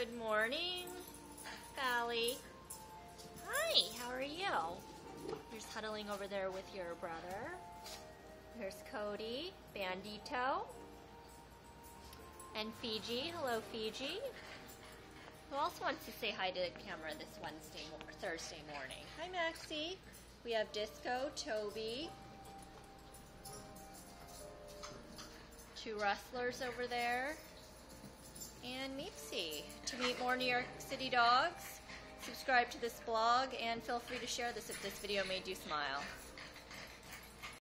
Good morning, Allie. Hi, how are you? You're just huddling over there with your brother. There's Cody, Bandito, and Fiji. Hello, Fiji. Who else wants to say hi to the camera this Wednesday or Thursday morning? Hi, Maxie. We have Disco, Toby, two rustlers over there, meet more New York City dogs, subscribe to this blog and feel free to share this if this video made you smile.